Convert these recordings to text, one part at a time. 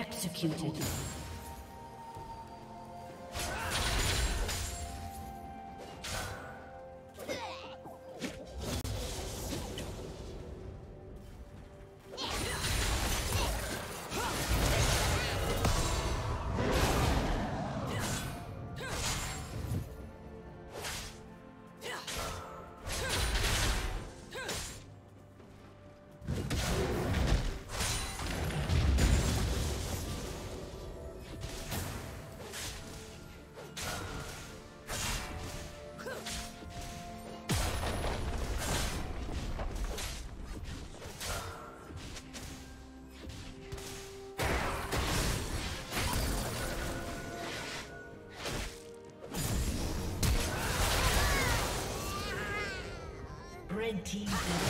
Executed. Red team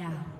Down.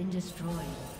Been destroyed.